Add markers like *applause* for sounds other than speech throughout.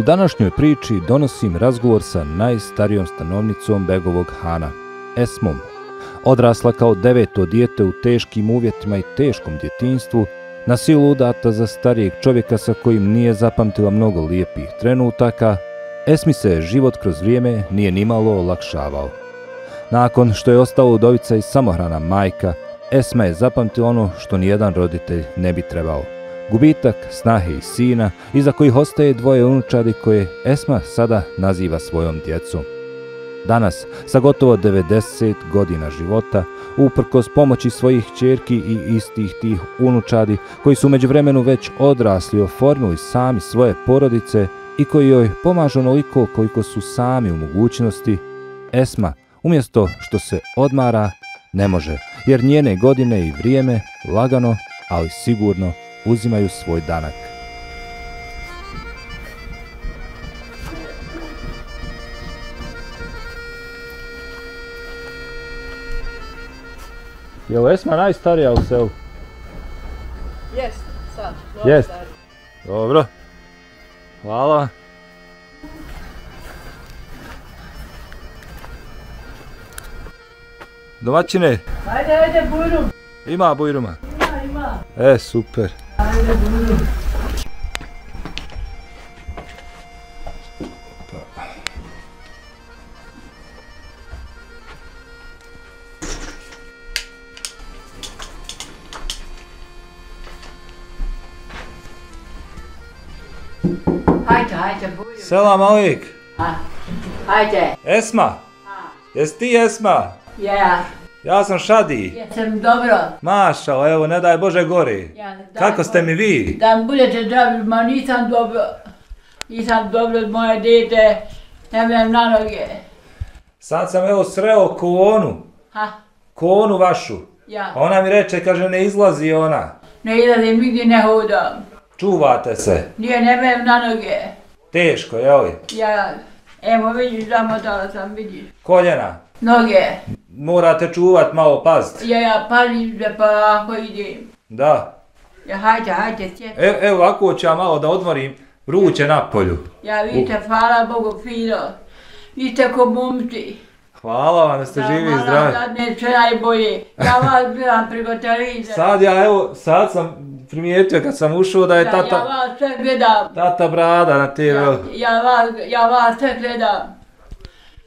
U današnjoj priči donosim razgovor sa najstarijom stanovnicom Begovog Hana, Esmom. Odrasla kao deveto dijete u teškim uvjetima i teškom djetinstvu, na silu udata za starijeg čovjeka sa kojim nije zapamtila mnogo lijepih trenutaka, Esmi se život kroz vrijeme nije nimalo olakšavao. Nakon što je ostala udovica i samohrana majka, Esma je zapamtila ono što nijedan roditelj ne bi trebao. Gubitak snahe i sina, iza kojih ostaje dvoje unučadi koje Esma sada naziva svojom djecom. Danas, sa gotovo 90 godina života, uprkos pomoći svojih čerki i istih tih unučadi, koji su među vremenu već odrasli, oformili sami svoje porodice i koji joj pomažu onoliko koliko su sami u mogućnosti, Esma, umjesto što se odmara, ne može, jer njene godine i vrijeme lagano, ali sigurno uzimaju svoj danak. Je li Esma najstarija u selu? Jest, sad. Jest. Dobro. Hvala. Domaćine, Ajde, ajde, bujrum. ima bujruma. Ima, ima. E, super. Haydi haydi buyurun. Selam aleyküm. Ha. Haydi. Esma. Ha. Is the Esma? Yeah. Ja sam Šadi. jesam dobro. Mašala, evo, ne daj Bože gori. Ja, daj Kako ste mi vi? Da mi budete zdravi, ma nisam dobro. Nisam dobro moje dete. Ne vem na noge. Sad sam evo sreo konu, Ha, konu vašu. ja. A ona mi reče, kaže, ne izlazi ona. Ne idem, nigdje ne hodam. Čuvate se. Nije, ne vem na noge. Teško, jel? Ja, evo vidiš, zamotala sam, vidiš. Koljena. Noge. Morate čuvat, malo pazit. Ja, ja pazim se pa ako idem. Da. Ja, hajde, hajde, sjeti. E, evo, ako ću ja malo da odmorim vruće na polju. Ja, vidite, hvala Bogu, fino. Vi ste ko momci. Hvala vam da ste živi i zdravi. Sad ne sve najbolje. Ja vas gledam preko televizora. Sad ja, evo, sad sam primijetio kad sam ušao da je Ja, ja tata, vas sve gledam. tata Brada na TV. Ja, ja, vas, ja vas sve gledam.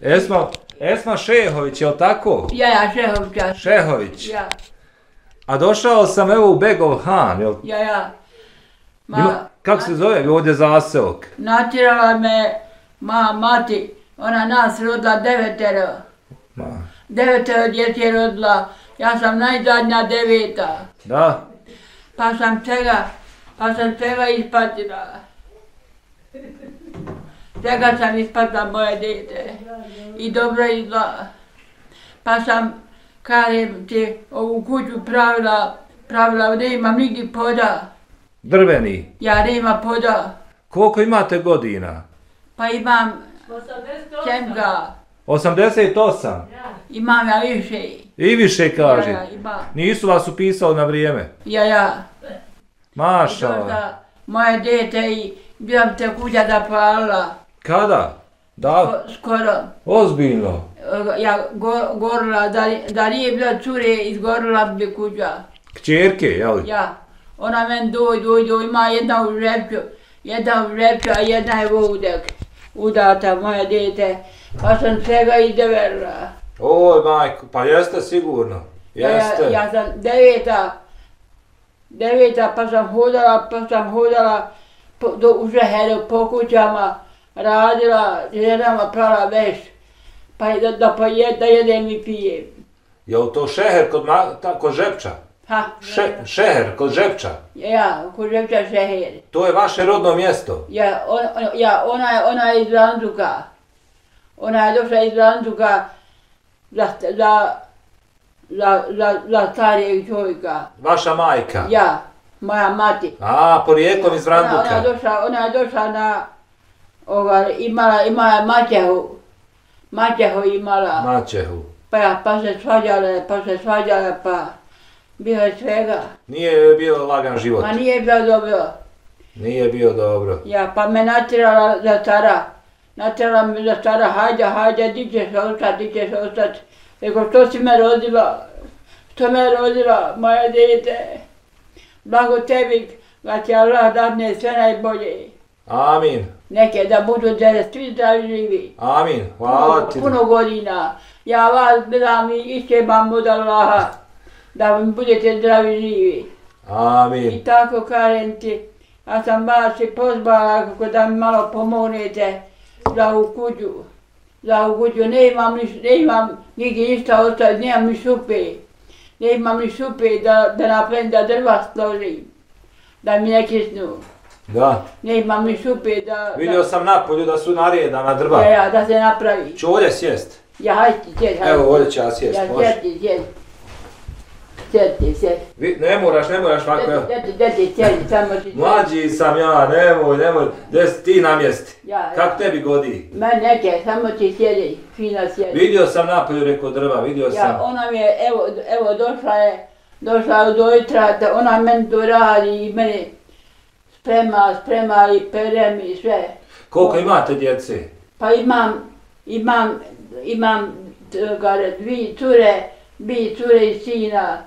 Esma, Esma Šehović, je li tako? Ja, ja, Šehovča. Šehović. Ja, A došao sam evo u Begov Han, jel? ja, ja. Ma, Ima, kako se zove ovdje zaseok? Natjerala me ma mati, ona nas rodila devetero. Ma, Devetero djece je rodila, ja sam najzadnja deveta. Da, Pa sam svega, pa sam svega ispatila. Svega sam ispatila moje dete. I dobro izla. Pa sam, kažem ti, ovu kuću pravila, pravila, ne imam nigdje poda. drveni. Ja nema poda. Koliko imate godina? Pa imam čemga. 88. Imam ja više. I više kaže. Ja, ja, imam. Nisu vas upisali na vrijeme. Ja, ja. Došla moje dete i bila bi te kuća da palila. Kada? Da, O, Skoro. ozbiljno. Ja go, gorila, da, da nije bila cure, izgorila bi kuća. Kćerke, jel? Ja. Ona men doj, doj, doj, ima jedna u žepću, jedna u žepću, a jedna je vodek. Udata moje dete. Pa sam svega izdeverila. Oj, majko, pa jeste sigurno. Jeste. Ja, ja sam deveta, deveta, pa sam hodala, pa sam hodala po, do, u žeheru po kućama, radila, ženama prala veš, pa da, da, pojed, da jedem i pijem. Jel to šeher kod, ma, ta, kod Žepča? Ha, Še, šeher kod Žepča? ja, ko žepća žeher. To je vaše rodno mjesto. Ja, on, on, ja, ona, je, ona je iz Landuka. Ona je došla iz Landuka za, za, za, za, za starijeg čovjeka. Vaša majka. Ja, moja mati. A, porijeklom iz Ona, ona, Vranduka. je došla, ona je došla na, ova, imala, imala maćehu. Maćehu imala. Maćehu. Pa, ja, pa se svađale, pa se svađale, pa bilo je svega. Nije bio lagan život. Ma nije bilo dobro. Nije bio dobro. Ja, pa me natjerala za stara. Natjerala me za stara, hajde, hajde, di ćeš ostat, di ćeš ostat. Eko, što si me rodila? Što me rodila, moja dete? Blago tebi, da ti Allah dadne sve najbolje. Amin. Neke da budu da svi zdravi živi. Amin. Hvala ti. Puno godina. Ja vas gledam i išćebam od Allaha. Da vam budete zdravi živi. Amin. I tako kažem ti, ja sam vas i pozvala kako da mi malo pomognete za u kuću. Za u kuću ne imam, ni, ne imam nigdje ništa ostaviti, nemam ni šupe. Ne imam ni šupe da, da napravim da drva složim. Da mi ne kisnu. Da. Ne imam ni šupe da... Vidio sam napolju da su naredana da, drva. ja, ja, da se napravi. Ću ovdje sjest. Ja, hajde hajde. Evo, ovdje ću ja sjest, Ja, može. sjedi, sjedi. Sjedi, sjedi. Vi, ne moraš, ne moraš ovako, evo. Sjedi, sjedi, sjedi, samo ti sjedi. Mlađi sam ja, nemoj, nemoj, gdje si ti na mjesti? Ja, ja. Kako tebi godi? Ma neke, samo ti sjedi, fina sjedi. Vidio sam napolju reko drva, vidio Ja, sam. ona mi je, evo, evo, došla je, došla je do jutra, da ona meni to radi i meni sprema, sprema i pere mi i sve. Koliko imate djece? Pa imam, imam, imam, gare, dvi cure, dvi cure i sina,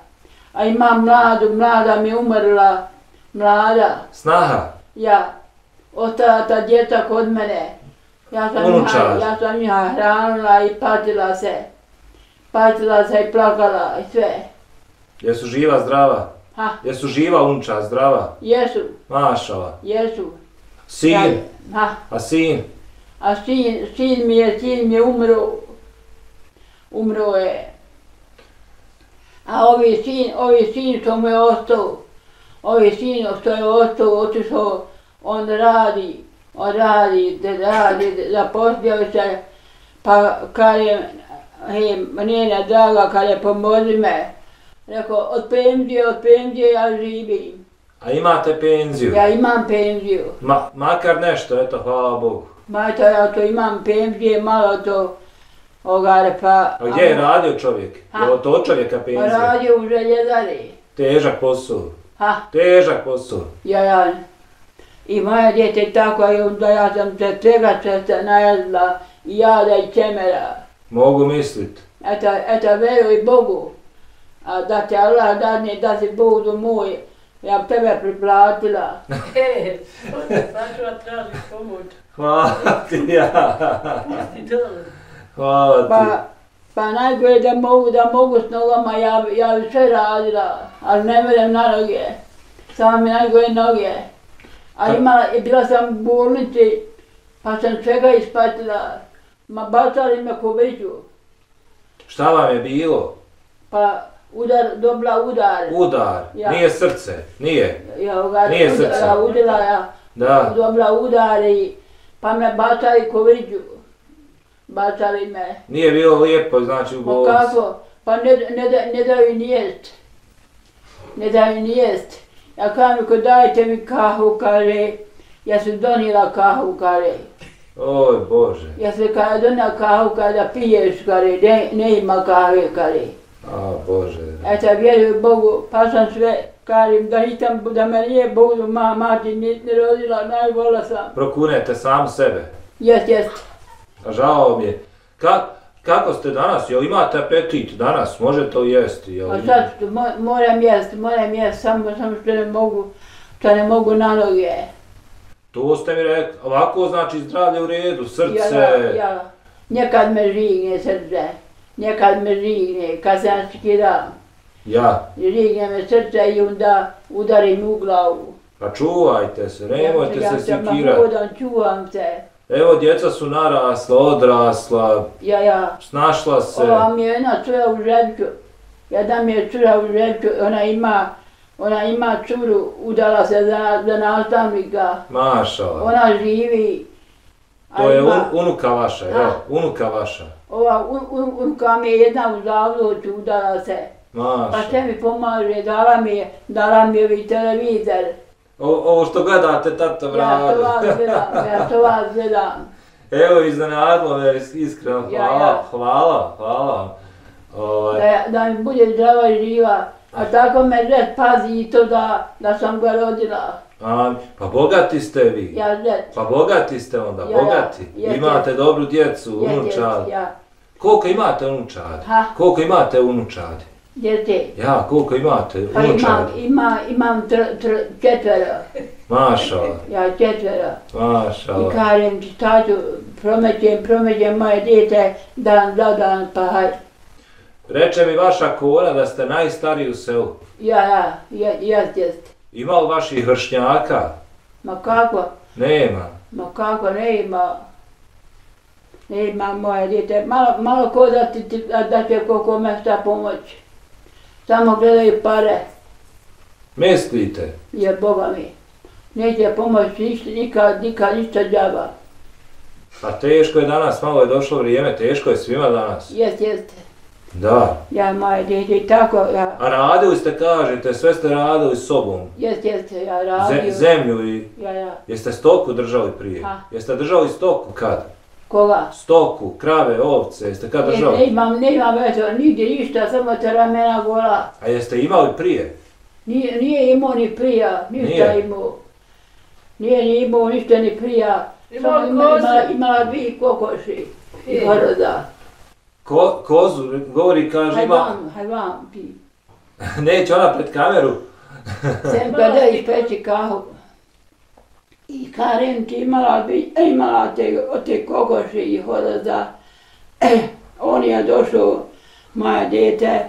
a imam mladu, mlada mi umrla, mlada, Snaha? ja, ostala ta djeca kod mene. Ja sam, njiha, ja sam njiha hranila i patila se. Patila se i plakala i sve. Jesu živa, zdrava? Ha, Jesu živa, unča, zdrava? jesu, Mašala. jesu. Sin? Ja, ha, A sin? a sin, sin mi je, sin mi je umro. Umro je. A ovi sin, ovi sin što mu je ostao, ovi sin što je ostao, otišao, on radi, on radi, da radi, zaposlio se, pa kaže, hej, njena draga, kaže, pomozi me. Rekao, od penzije, od penzije ja živim. A imate penziju? Ja imam penziju. Ma, makar nešto, eto, hvala Bogu. Ma to ja to imam penzije, malo to ogare pa... A gdje je radio čovjek? Ha. Je to od čovjeka Pa penzija? radio u željezari. Težak posao. Ha, Težak posao. ja, ja. I moje djete tako, i onda ja sam se svega se najazla, i jada i čemera. Mogu mislit. Eto, eto, veruj Bogu. A da te Allah dadne, da si Bog moj, ja bi tebe priplatila. E, *laughs* onda Saša traži pomoć. Hvala ti ja. To. Hvala ti. Pa, pa najgore da mogu, da mogu s nogama, ja, ja bi sve radila, ali ne merem na noge. Samo mi najgore noge. A imala, i bila sam u bolnici, pa sam svega ispatila. Ma bacali me ko Šta vam je bilo? pa udar, dobila udar. Udar. Ja. Nije srce. Nije. Ja, ga, Nije udar- srce. ja, udila, ja, Da. dobila udar i pa me bacali ko veću. Bacali me. Nije bilo lijepo, znači u Pa bolnici. kako? Pa ne, ne, da, ne daju ni jest. Ne daju ni jest. Ja kažem, ko dajte mi kahu, kaže, ja sam donijela kahu, kaže. Oj Bože. Ja sam kada donijela kahu, kada piješ, kaže, ne, ne ima kahve, kaže. A Bože. Eto, vjeruj Bogu, pa sam sve, kažem, da nisam, da me nije Bogu, ma, mati, ni, ni rodila, najvola sam. Prokunete sam sebe. Jest, jest. Žao mi je. Ka, kako ste danas? Jel imate apetit danas? Možete li jesti? Jel... A sad mo, moram jest, moram jest, samo, samo što ne mogu, što ne mogu na noge. To ste mi rekli. Ovako znači zdravlje u redu, srce. Ja, ja. Nekad me žigne srce, nekad me žigne, kad skidam. Ja. Žigne me srce i onda udarim u glavu. Pa čuvajte se, nemojte ja, se ja sikirati. hodam, čuvam se. Evo, djeca su narasla, odrasla, Ja, ja. snašla se. Ova mi je jedna cura u željku. Jedna mi je cura u željku, ona ima, ona ima curu, udala se za, za nastavnika. Mašala. Ona živi. To je ima- un, unuka vaša, evo, unuka vaša. Ova un, un, unka mi je jedna u zavloću udala se. Pa Maša. sve mi pomaže, dala mi je, dala mi je ovi televizor. O, ovo što gledate, tato Ja vrade. to vas gledam, ja to *laughs* vas gledam. Evo, iznenadilo me, iskreno, Ja, hvala, ja. hvala, hvala. Ovaj, Da, da mi bude zdrava i živa. A tako me žet pazi i to da, da sam ga rodila. A, pa bogati ste vi. Ja zet. Pa bogati ste onda, Ja, ja. bogati. Jes, imate jes. dobru djecu, jes, unučad. Ja, Koliko imate unučad? Ha? Koliko imate unučad? djete. Ja, koliko imate Pa imam, unučad? ima, imam tr, tr, četvero. Maša, Ja četvero. maša. I kažem ti tatu, promećem, promećem moje djete dan za dan, pa haj. Reče mi vaša kona da ste najstariji u selu. Ja, ja, ja, jest, jest. Ima li vaših vršnjaka? Ma kako, Nema. ma kako ne ima. Ne ima moje djete. Malo, malo ko da ti, ti da, će koliko me šta pomoći. Samo gledaju pare, Mislite? jer Boga mi. Neće pomoći ništa, nikad, nikad ništa džaba. Pa teško je danas, malo je došlo vrijeme, teško je svima danas. Jest, jest. Da. Ja moje djete i tako, ja, A radili ste, kažete, sve ste radili s sobom. jest, jest, ja Ze- radio. zemlju i... Ja, ja. Jeste stoku držali prije? Ha. Jeste držali stoku kad? Koga? Stoku, krave, ovce, jeste kad Ne, ne držali? imam, ne imam eto, nigdje ništa, samo te ramena gola. A jeste imali prije? Nije, nije imao ni prija, ništa Nije? imao. Nije ni imao ništa ni prija. Imao kozu. imala, imala dvije kokoši i horoda. Ko, kozu, govori, kaže, ima... Hajvan, hajvan pi. *laughs* Neće ona pred kameru. Sem kada ispeći kahu. I Karen ti imala, bi, imala te, te kokoši i horoda. Eh, *clears throat* on je došao, moja djete,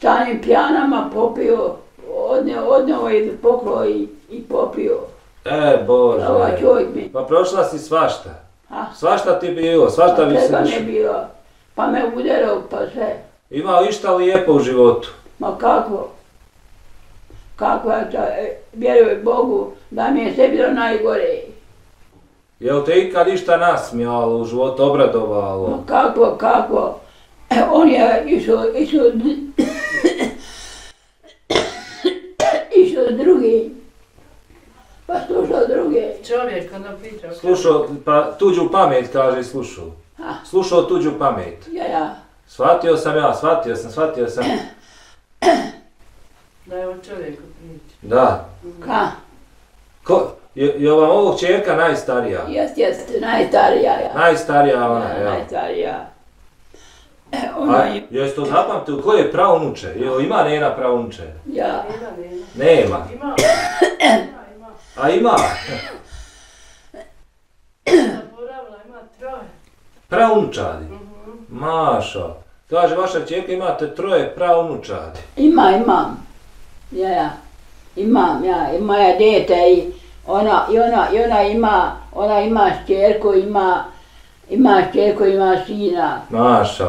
sa *clears throat* njim pjanama popio, odneo, odneo i poklo i, i popio. E, Bože. Ovaj čovjek mi. Pa prošla si svašta. A, Svašta ti bilo, svašta pa bi se... treba ne bilo. Pa me udarao, pa sve. Ima li išta lijepo u životu? Ma kako? Kako ja to, e, vjeruj Bogu da mi je sve bilo najgore. Jel te ikad išta nasmijalo u životu, obradovalo? Ma kako, kako? E, on je išao, išao, *coughs* išao drugi. Pa slušao druge. Čovjek onda priča. Slušao, pa tuđu pamet, kaže, slušao. A, Slušao tuđu pamet. ja, ja. Shvatio sam ja, shvatio sam, shvatio sam. Da je o čovjeku priča. Da. Ka? Ko, je, je vam ovo čerka najstarija? Jest, jest, najstarija ja. Najstarija ona, Ja, ja. najstarija. *clears throat* E, A ona je, jesi to zapamtio, ko je pravunuče? Jel ima nena pravunuče? ja. Ima, nema. Nema. Ima. Ima, ima. A ima. *clears throat* *clears throat* Troje. Pravunučadi. Mhm. Maša. Kaže, vaša čerka imate troje pravunučadi. Ima, imam. Ja, ja. Imam, ja. I moja djete i ona, i ona, i ona ima, ona ima šćerku, ima, ima šćerku, ima sina. Maša.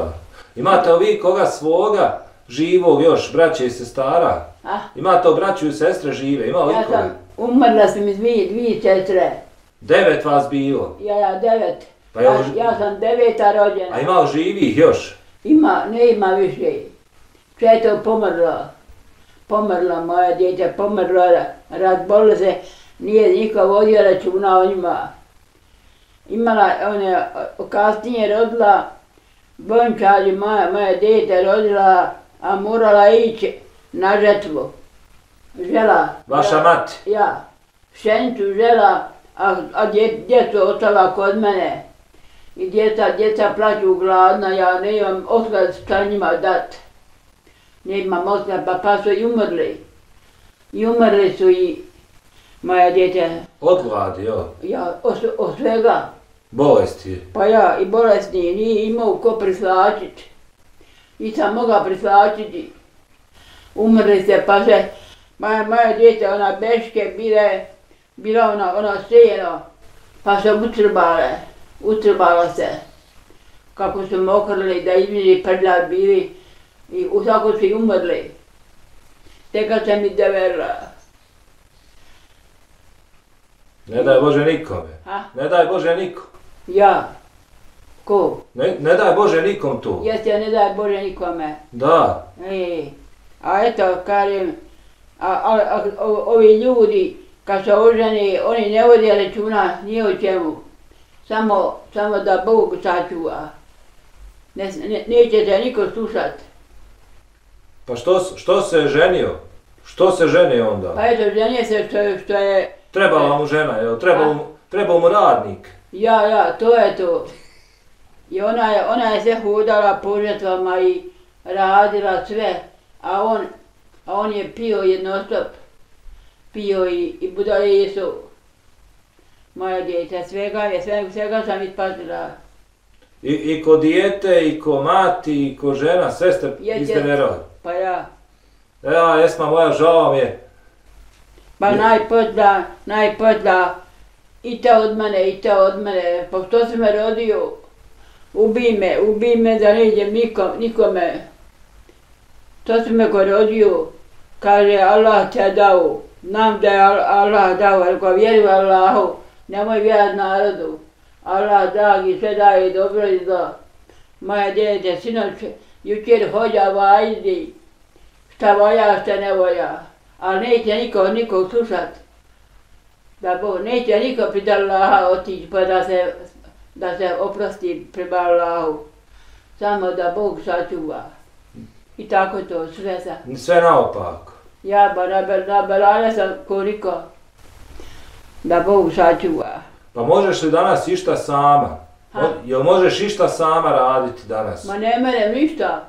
Imate li vi koga svoga živog još, braće i sestara? A, Imate li braću i sestre žive? Ima li ja ikoga? sam, umrla sam iz dvije, dvije sestre. Devet vas bilo. Ja, ja, devet. Pa ja, Ja, sam deveta rođena. A ima živih još? Ima, ne ima više. Četo pomrlo. Pomrlo moje djete, pomrlo, razbolilo se, nije niko vodio računa o njima. Imala, one, o- kasnije rodila, bončađi moja, moja djete rodila, a morala ići na žetvu. Žela. Vaša ja, mati? Ja. Pšenicu žela, a, a dje, djeca ostala kod mene. I djeca, djeca plaću gladna, ja ne imam otklad šta njima dat. Ne imam otklad, pa, pa su i umrli. I umrli su i moja djeca, Od gladi, jo. ja, od, od svega. Bolesti. Pa ja, i bolesni, nije imao ko prislačit. Nisam mogla prislačiti. Umrli se, pa se, moja, moja djeca, ona beške, bile, bila ona, ona seno, pa se utrbale, utrbala se. Kako su mokrili, da izmiri prlja bili, i u tako su i umrli. Teka sam i deverla. Ne daj Bože nikome. Ha? Ne daj Bože nikom. Ja. Ko? Ne, ne daj Bože nikom tu. Jeste, ne daj Bože nikome. Da. E, a eto, kažem, a, a, a, o- ovi ljudi, kad se oženi, oni ne vode računa ni o čemu. Samo, samo da Bog sačuva. Ne, ne, neće te niko slušat. Pa što, što se je ženio? Što se žene onda? Pa eto, ženje se što, je- što je, Trebala mu žena, jel? Trebao mu, trebao mu radnik. ja, ja, to je to. I ona je, ona je se hodala po žetvama i radila sve, a on, a on je pio jednostop. Pio i, i budale jesu moja djeca, svega je, svega, svega sam ispazila. I, I ko dijete, i ko mati, i ko žena, sve ste izdenerali. Pa ja, Ja, Esma moja, žao mi je. pa Je. najpodla, najpodla, i te od mene, i te od mene, pa što si me rodio, ubij me, ubij me da ne idem nikom, nikome. To si me ko rodio, kaže Allah te dao, znam da je Al- Allah dao, ali ko vjeri Allahu, nemoj vjerat narodu. Allah dragi, sve daje dobro i zlo. Moja djede, sinoć, jučer hođa vajdi, šta volja, šta ne volja. Ali neće niko nikog slušat. Da Bog, neće niko pred Allaha otići pa da se, da se oprosti prema Allahu. Samo da Bog sačuva. I tako to, sve sam. Sve naopako. Ja ba nabel, nabelala sam koliko. Da Bog sačuva. Pa možeš li danas išta sama? Ha? Jel možeš išta sama raditi danas? Ma ne merem ništa.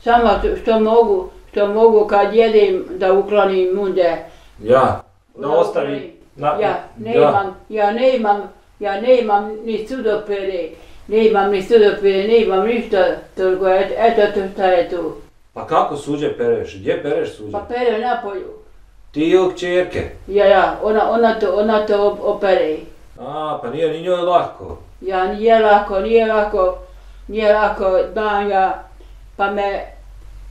Samo što- mogu, što mogu kad jedem da uklonim munde. Ja. Da ostavi. Na, Ja ne da. imam, ja ne imam, ja ne imam ni sudopere, ne imam ni sudopere, ne imam ništa, toliko eto, eto to šta je tu. Pa kako suđe pereš? Gdje pereš suđe? Pa pere na polju. Ti ili kćerke? Ja, ja, ona, ona to, ona to op- opere. A, pa nije ni njoj lako. Ja nije lako, nije lako, nije lako, znam ja, pa me,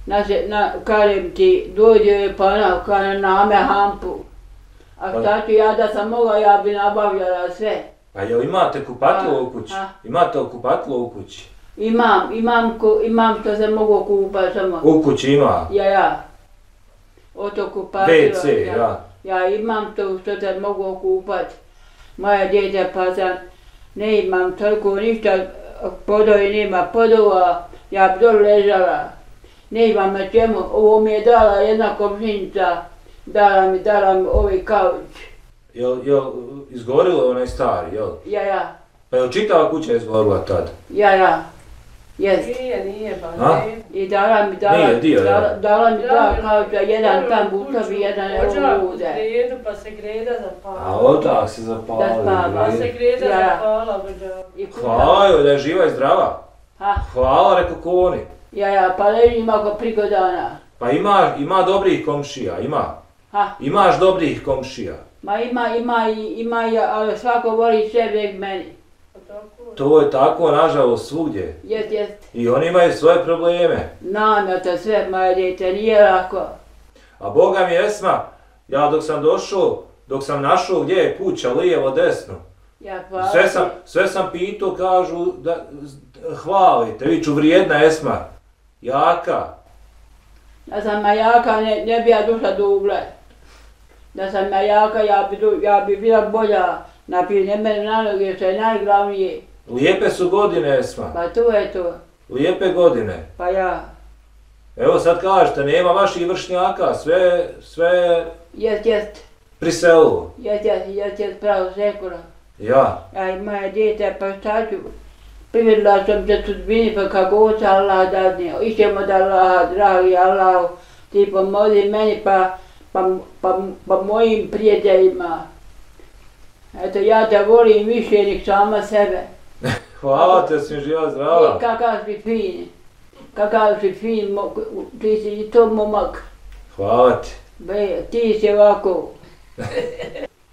na, na, kažem ti, dođe pa ona, kaže na me hampu. A Pa- šta ću ja da sam mogla, ja bi nabavljala sve. Pa jel imate kupatilo u kući? a. Imate kupatilo u kući? Imam, imam, ko, imam što se mogu kupat samo. U kući ima. Ja, ja. Oto kupatilo. WC, ja. Ja imam to što se mogu kupat. Moja djeca pa sam, ne imam toliko ništa, podovi nema podova, ja bi dole ležala. Ne imam na čemu, ovo mi je dala jedna komšinica, dala mi, dala mi ovaj kauč. Jel, jel izgorilo onaj stari, jel? Ja, ja, Pa jel čitava kuća izgorila tad? ja, ja. Jest. Nije, nije, ba A? nije. I dala mi, dala, Nije, dio, ja. dala, dala mi dva Da, kauča, jedan Dobro, tam kuću, butovi, jedan ođak u ovdje. srijedu, pa se greda zapala. A otak se zapali. Da spava. Pa se greda Ja. zapala, kuda- Hvala joj da je živa i zdrava. Ha, Hvala, rekao koni. ja, ja, pa ležim ako priko dana. Pa ima, ima dobrih komšija, ima. Ha, Imaš dobrih komšija. ma ima, ima i, ima ali svako voli sebe i meni. To je tako, nažalost, svugdje. Jest, jest. I oni imaju svoje probleme. Znam ja to sve, moje djete, nije lako. A Boga mi Esma, ja dok sam došao, dok sam našao gdje je kuća, lijevo, desno. Ja hvala Sve ti. sam, sve sam pitao, kažu da hvalite, viču vrijedna Esma, jaka. Da sam ja jaka, ne, ne bi ja došla do ugle. Da sam ja jaka, ja bi, do- ja bi bila bolja. Napine mene na noge, što je najglavnije. Lijepe su godine Esma, Pa to je to. lijepe godine. Pa ja. Evo sad kažete, nema vaših vršnjaka, sve, sve Jest, jest. priselilo. Jest, jest, jest, jest, pravo sekura. Ja, Ja i moje djete, pa šta ću? Privjedila sam se sudbini, pa kako oca Allah dadne. Išćemo da Allah, dragi Allah, ti pomozi meni, pa, pa, pa, pa mojim prijateljima. Eto, ja te volim više nek sama sebe. Hvala te, si živa zdrava. kakav si fin. Kakav si fin, ti si i to momak. Hvala ti. Be, ti si ovako,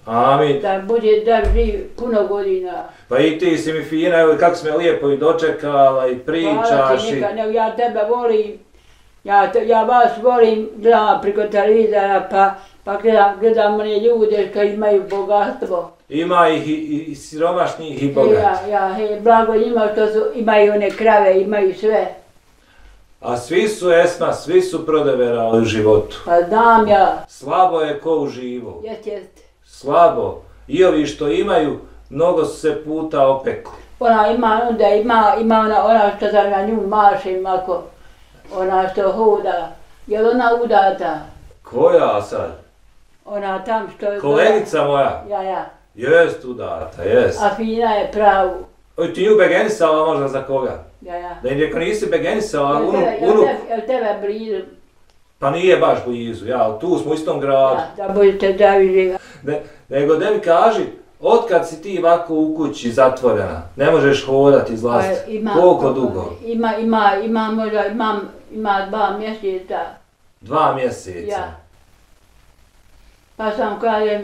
Amin. da bude da živ puno godina. Pa i ti si mi fina, evo kako si me lijepo i dočekala i Hvala pričaš ti i... neka, nego ja tebe volim, ja, te, ja vas volim, gledam preko televizora, pa, pa gledam, gledam one ljude koji imaju bogatstvo. Ima ih i, i, siromašnih i Ja, bogatih. ja, he, blago njima što su, imaju one krave, imaju sve. A svi su Esma, svi su prodeverali u životu. Pa znam ja, Slabo je ko uživo. jest, jest. Slabo. I ovi što imaju, mnogo su se puta opekli. Ona ima, onda ima, ima ona, ona što sam na nju mašim, ako, ona što hoda. Jel ona udata? Koja sad? Ona tam što je... Kolegica moja? Ja, ja. Jest udata, jest. A fina je pravu. Oj, ti nju begenisala možda za koga? Ja, ja. Da im reko nisi begenisala, Jel unuk, jel unuk. tebe, jel tebe blizu? Pa nije baš blizu, ja, tu smo u istom gradu. Ja, da budete zavižega. Ne, nego da mi kaži, otkad si ti ovako u kući zatvorena, ne možeš hodati, izlaziti, Pa ima, koliko dugo? Ima, ima, ima, možda, imam, ima dva mjeseca. Dva mjeseca. Ja. Pa sam kažem,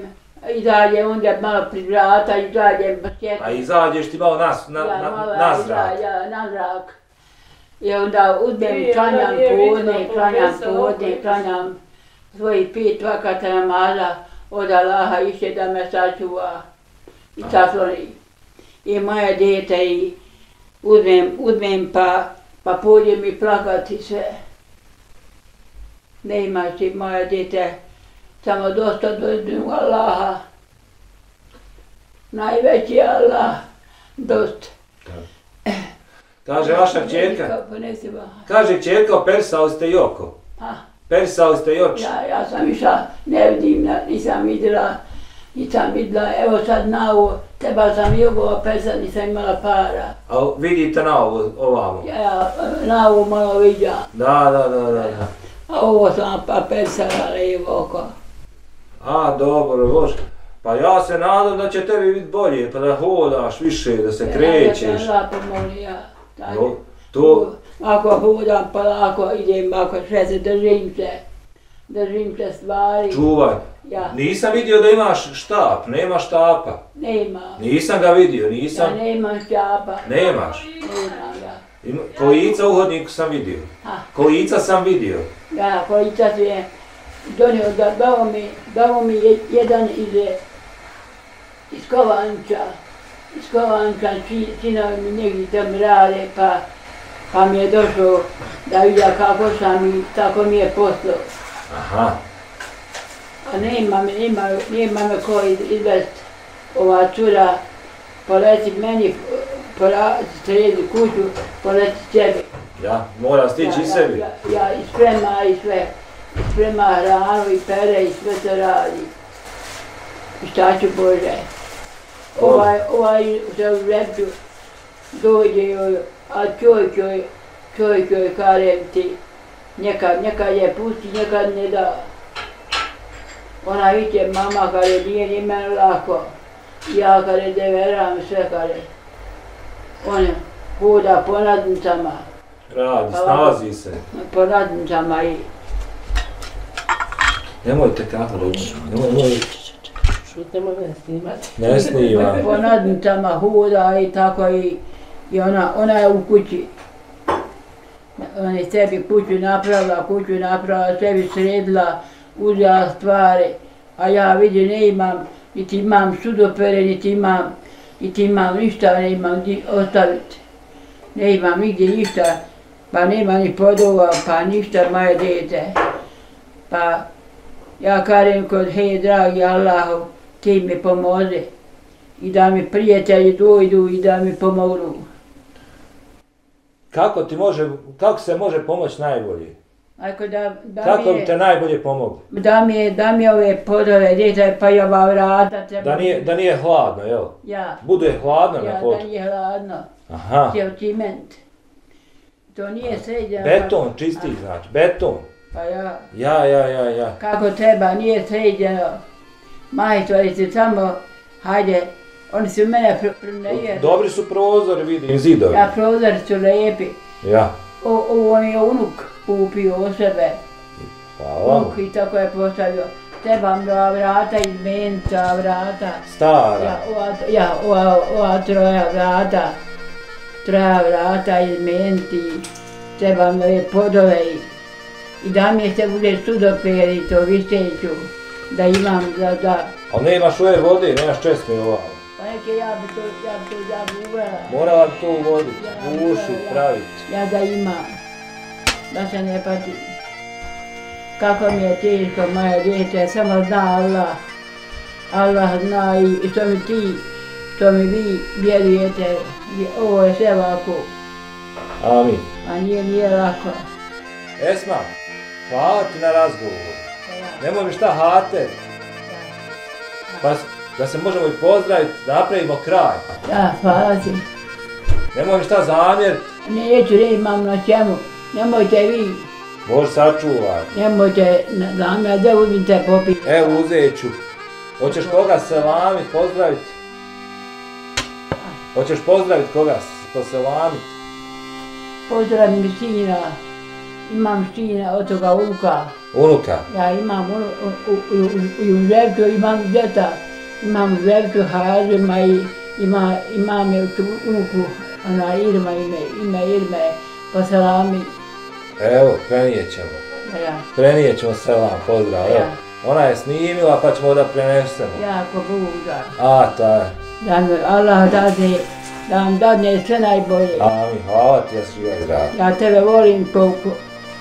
izađem onda malo pred vrata, izađem pa sjetim. A izađeš ti malo nas, na, ja, na, malo, na zrak. Ja, ja, na zrak. I onda uzmem, I, klanjam podne, vidno, klanjam podne, klanjam svoji pet vakata namaza od Allaha iše da me sačuva i sakloni. I moje dete i uzmem, uzmem pa, pa pođem i plakati sve. Ne imaš ti moje dete, samo dosta dođu Allaha. Najveći Allah, dosta. Kaže vaša čerka, Pa kaže čerka, operisali ste Joko. A, Perisali ste Joč. ja, ja sam išla, ne vidim, nisam vidjela, nisam vidjela, evo sad na ovo, treba sam jogova pesa, nisam imala para. A vidite na ovo, ovamo. Ja, na ovo malo viđa, Da, da, da, da. da. a ovo sam pa pesala lijevo oko. A, dobro, bož. Pa ja se nadam da će tebi biti bolje, pa da hodaš više, da se krećeš. Ja, ja, pomoli, ja. Jo, to, Ako hodam polako, idem, ako sve se držim se, držim se stvari. čuvaj. Ja, Nisam vidio da imaš štap, nema štapa. nema. Nisam ga vidio, Ja nisam. nemam šćapa. Nemaš. Nemam ga. Ima- Kolica u hodniku sam vidio. Ha. Kolica sam vidio. Ja, kolica se je donio da dao mi, dao mi je jedan iz, iz Kovanča. Iz Kovanča, si, sinovi mi negdje tam rade, pa, pa mi je došao da vidio kako sam i tako mi je poslao. Aha. A nema me, nema, nema me ko iz- izvest ova cura, poleti meni, pola, sredi kuću, poleti sebi. Ja, mora stići i sebi. Ja, ja, ja i sprema i sve. Sprema hranu i pere i sve to radi. I šta ću Bože. Ovaj, ovaj se u reptu dođe joj, a čovjek čovjek joj kažem ti, nekad, nekad je pusti, nekad ne da. Ona viće, mama kaže, nije ni meni lako. Ja kaže, deveram sve kaže. On hoda po nadnicama Radi, Pa snalazi se. po radnicama i Nemojte kako, nemoj, nemoj. Šut, nemoj mene snimati. Ne snima. *laughs* po nadnicama huda i tako i, i ona, ona je u kući. Ona je sebi kuću napravila, kuću napravila, sebi sredila, uzela stvari, a ja vidi ne imam, niti imam sudopere, niti imam, niti imam ništa, ne imam di ostaviti. Ne imam nigdje ništa, pa nema ni podova, pa ništa moje dete. Pa ja kažem kod, hej dragi Allahu, ti mi pomozi i da mi prijatelji dojdu i da mi pomognu. Kako ti može, kako se može pomoći najbolje? Ako da, da, Kako mi bi te je, najbolje pomogli? da, mi je, da mi je ove podove, djete, pa i ova vrata treba... Da nije, da nije hladno, jel? Ja, Bude hladno na ja, da podu. nije hladno. Aha. Cijel ciment. To nije sređeno. Beton, čisti znači, beton. Pa ja, Ja, ja, ja, ja. kako treba, nije sređeno. Majstori su samo, hajde, oni su mene pr Dobri su prozori, vidim, zidovi. Ja, prozori su lijepi. Ja. O, ovo mi je unuk kupio o sebe. Hvala. Unuk i tako je postavio. Trebam dva vrata iz menca vrata. Ja, Stara. ova, ja, ova, ova troja vrata. Troja vrata iz menti. Trebam ove podove i, i da mi se bude sudoper i to višeću. Da imam da, da. Ali nemaš ove vode, nemaš česme ovamo. Pa neke ja bi to, ja bi to, ja bi uvela. Morala bi to uvoditi, Ja, uši, ja, praviti. Ja da imam. Da se ne pati. Kako mi je teško, moje djete, samo zna Allah. Allah zna i, i što mi ti, što mi vi vjerujete, je- ovo je sve lako, Amin. a nije, nije lako. Esma, hvala ti na razgovoru. Ja, Nemoj mi šta hate. Pa da se možemo i pozdraviti, da napravimo kraj. Da, hvala ti. Nemoj mi šta zamjeriti. Neću, ne imam na čemu. Nemojte vi, Bož sačuvaj. nemojte zamja, da uzmite popiti. Evo uzet ću. Hoćeš koga selamit, pozdravit? Hoćeš pozdravit koga, s- poselamit? Pozdravim sina, imam sina od toga unuka. Unuka. Ja imam unu, u, u, u, i u Ževku imam djeta, imam u Ževku Hazima i ima, imam je tu unuku, ona Irma ime, ime Irme, pa salami. Evo, prenijet ćemo. Ja, Prenijet ćemo selam, pozdrav. Evo. Ja. Ona je snimila pa ćemo da prenesemo. jako Boga. A, taj. Da mi Allah dadne, da vam dadne sve najbolje. Amin, hvala ti, ja živa i zdrav. Ja tebe volim koliko,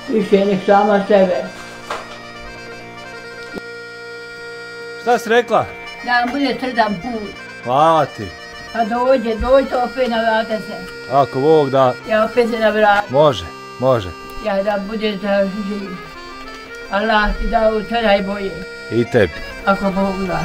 više nek sama sebe. Šta si rekla? Da vam bude sredan put. Hvala ti. Pa dođe, dođe opet navrate se. Ako Bog da, Ja opet se navratim. može, može. Ja da bude da živ. Allah ti dao sve najbolje. I tebi. Ako Bog da.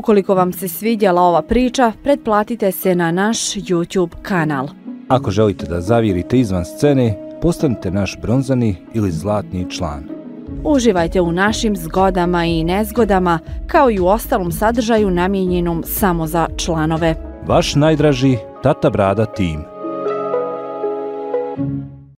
Ukoliko vam se svidjela ova priča, pretplatite se na naš YouTube kanal. Ako želite da zavirite izvan scene, postanite naš bronzani ili zlatni član. Uživajte u našim zgodama i nezgodama, kao i u ostalom sadržaju namijenjenom samo za članove. Vaš najdraži Tata Brada tim.